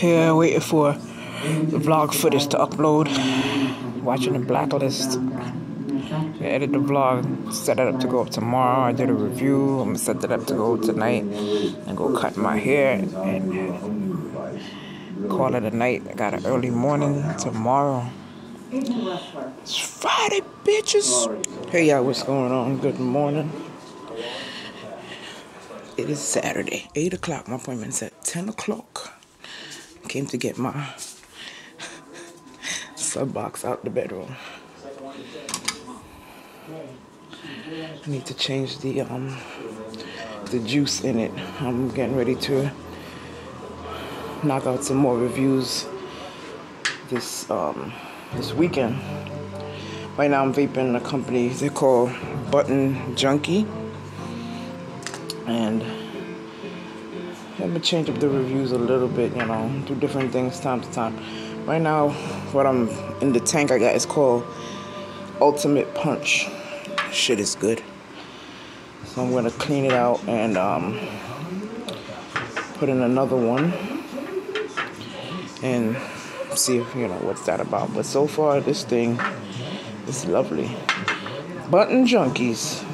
Here, waiting for the vlog footage to upload. Watching the blacklist. I edit the vlog, set it up to go up tomorrow. I did a review. I'm gonna set it up to go tonight and go cut my hair and call it a night. I got an early morning tomorrow. It's Friday, bitches. Hey, y'all, what's going on? Good morning. It is Saturday, 8 o'clock. My appointment's at 10 o'clock. Came to get my sub box out the bedroom. I need to change the um the juice in it. I'm getting ready to knock out some more reviews this um this weekend. Right now I'm vaping a company they call Button Junkie. And I'm gonna change up the reviews a little bit, you know, do different things time to time. Right now, what I'm in the tank I got is called Ultimate Punch. Shit is good. So I'm gonna clean it out and um, put in another one and see if you know what's that about. But so far, this thing is lovely. Button Junkies.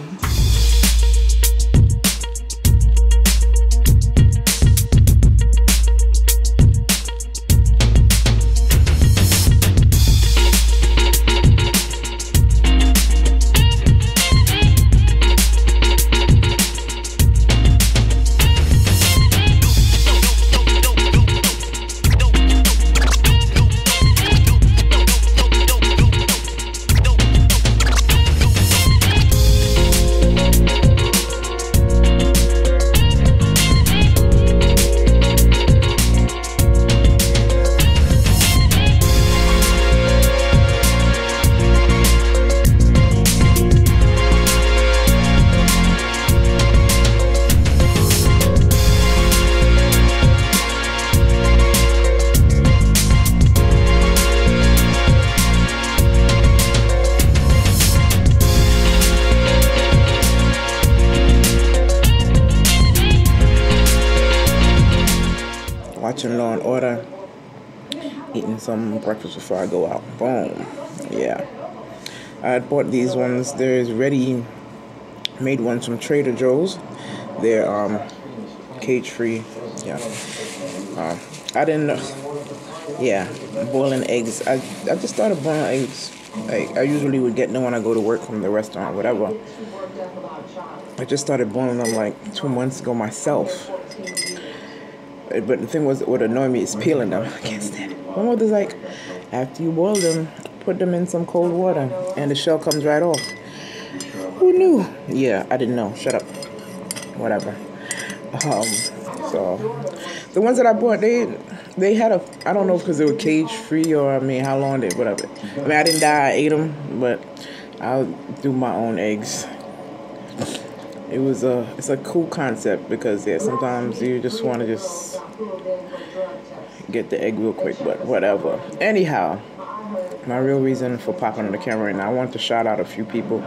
Eating some breakfast before I go out. Boom. Yeah. I had bought these ones. There's ready made ones from Trader Joe's. They're um, cage free. Yeah. Uh, I didn't know. Yeah, boiling eggs. I, I just started boiling eggs. I, I usually would get them when I go to work from the restaurant, whatever. I just started boiling them like two months ago myself. But the thing was, what annoyed me is peeling them. I can't stand it. My mother's like, after you boil them, put them in some cold water, and the shell comes right off. Who knew? Yeah, I didn't know. Shut up. Whatever. Um, so the ones that I bought, they they had a I don't know because they were cage free or I mean how long they whatever. I mean I didn't die, I ate them, but I'll do my own eggs it was a it's a cool concept because yeah sometimes you just want to just get the egg real quick but whatever. Anyhow my real reason for popping on the camera and I want to shout out a few people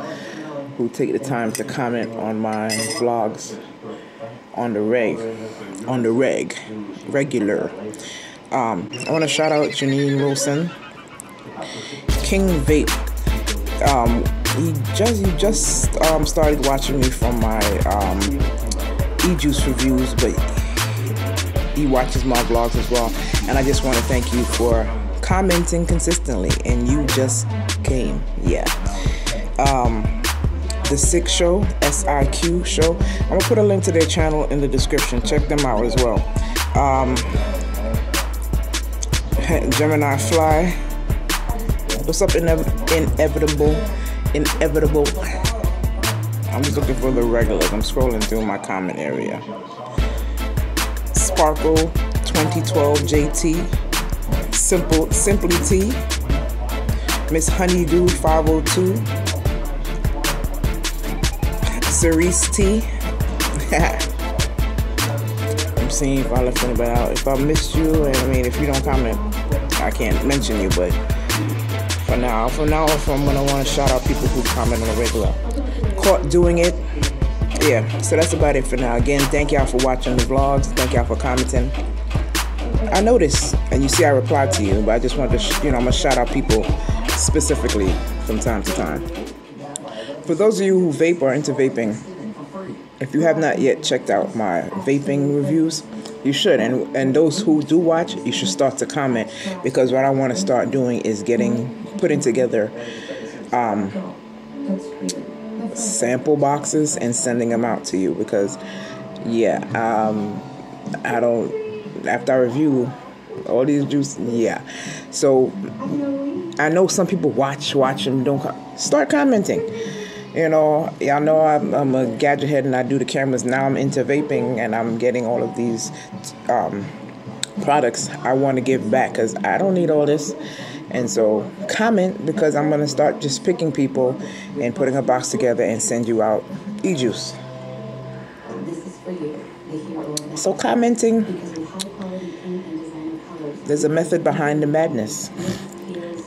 who take the time to comment on my vlogs on the reg on the reg regular. Um, I want to shout out Janine Wilson King Vape um, he just he just um, started watching me from my um, e-juice reviews, but he watches my vlogs as well. And I just want to thank you for commenting consistently. And you just came, yeah. Um, the Six Show, S-I-Q Show. I'm gonna put a link to their channel in the description. Check them out as well. Um, Gemini Fly. What's up, inev- inevitable? Inevitable. I'm just looking for the regulars. I'm scrolling through my comment area. Sparkle 2012 JT. Simple Simply T. Miss Honeydew 502. Cerise T. I'm seeing if I left anybody out. If I missed you, and I mean, if you don't comment, I can't mention you, but for now. For now, if I'm gonna want to shout out people who comment on a regular. Caught doing it. Yeah, so that's about it for now. Again, thank y'all for watching the vlogs. Thank y'all for commenting. I noticed, and you see, I replied to you, but I just wanted to, you know, I'm gonna shout out people specifically from time to time. For those of you who vape or into vaping, if you have not yet checked out my vaping reviews, you should. And and those who do watch, you should start to comment because what I want to start doing is getting putting together um, sample boxes and sending them out to you because yeah, um, I don't after I review all these juices, yeah. So I know some people watch, watch and don't start commenting. You know, y'all know I'm, I'm, a gadget head and I do the cameras. Now I'm into vaping and I'm getting all of these um, products I want to give back because I don't need all this. And so comment because I'm going to start just picking people and putting a box together and send you out e-juice. So commenting, there's a method behind the madness.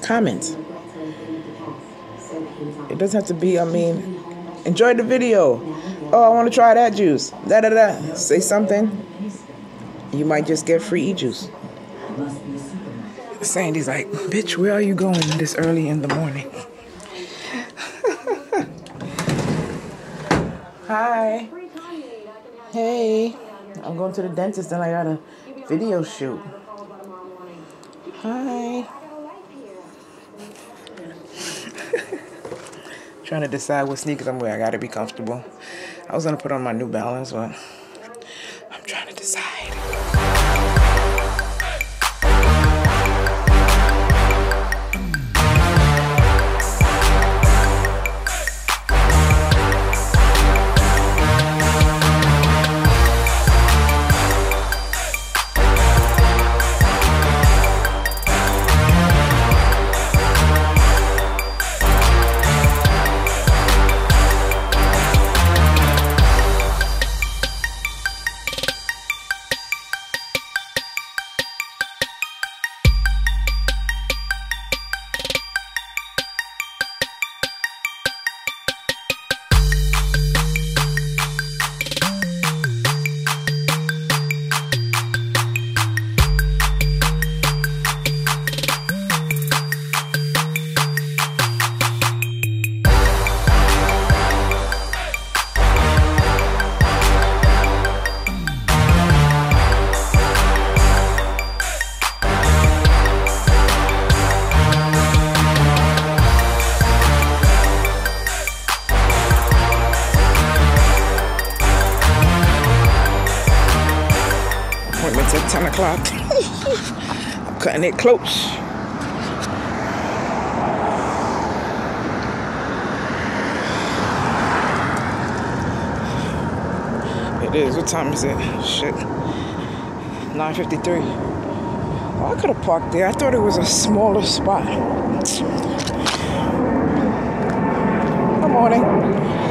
Comment. It doesn't have to be, I mean, enjoy the video. Oh, I want to try that juice. Da da da. Say something. You might just get free e juice. Sandy's like, bitch, where are you going this early in the morning? Hi. Hey. I'm going to the dentist and I got a video shoot. Hi. Trying to decide what sneakers I'm wearing. I gotta be comfortable. I was gonna put on my New Balance, but cutting it close. It is. What time is it? Shit. 9.53. Oh, I could have parked there. I thought it was a smaller spot. Good morning.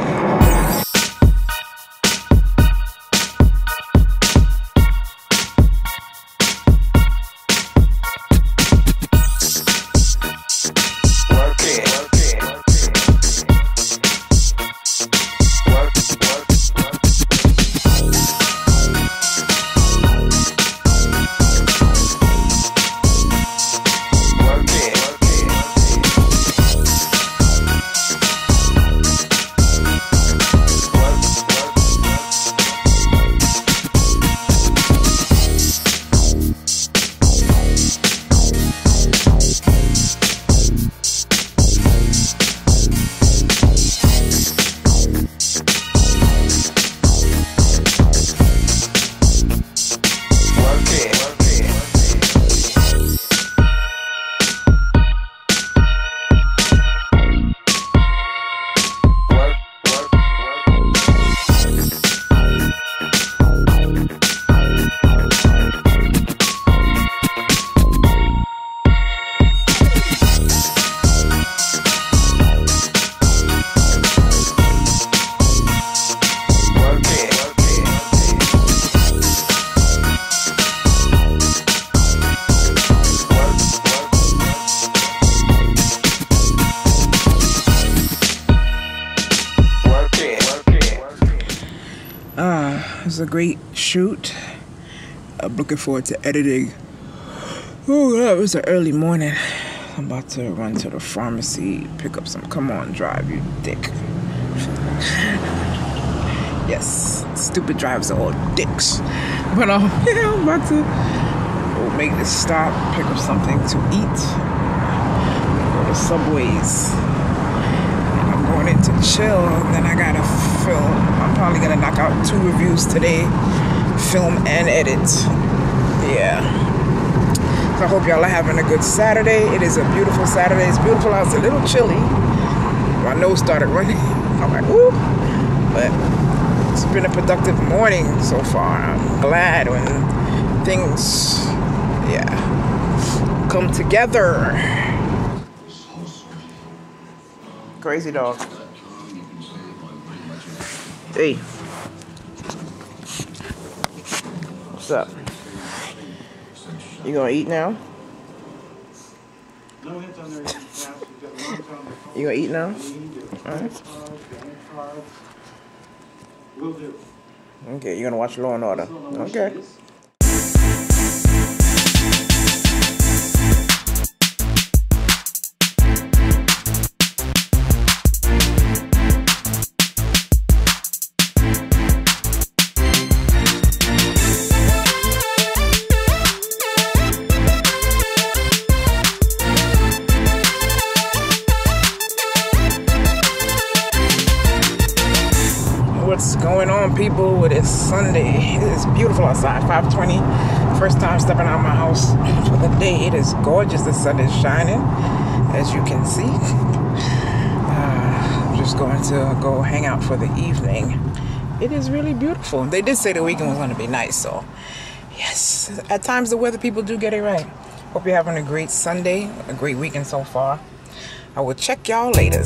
It was a great shoot. I'm looking forward to editing Oh, that was an early morning. I'm about to run to the pharmacy, pick up some. Come on, drive, you dick. yes, stupid drivers are all dicks. But um, yeah, I'm about to make this stop, pick up something to eat. Go to Subways. I'm going in to chill. And then I gotta film. I'm probably gonna knock out two reviews today, film and edit. Yeah. So I hope y'all are having a good Saturday. It is a beautiful Saturday. It's beautiful out. It's a little chilly. My nose started running. I'm like, ooh. But it's been a productive morning so far. I'm glad when things, yeah, come together. Crazy dog. Hey. What's up? You gonna eat now? you gonna eat now? Alright. Okay, you're gonna watch Law and Order. Okay. What's going on people. It is sunday. It is beautiful outside 520 first time stepping out my house for the day. It is gorgeous. The sun is shining as you can see. Uh, i'm just going to go hang out for the evening. It is really beautiful. They did say the weekend was going to be nice so yes. At times the weather people do get it right. Hope you're having a great sunday a great weekend so far. I will check y'all later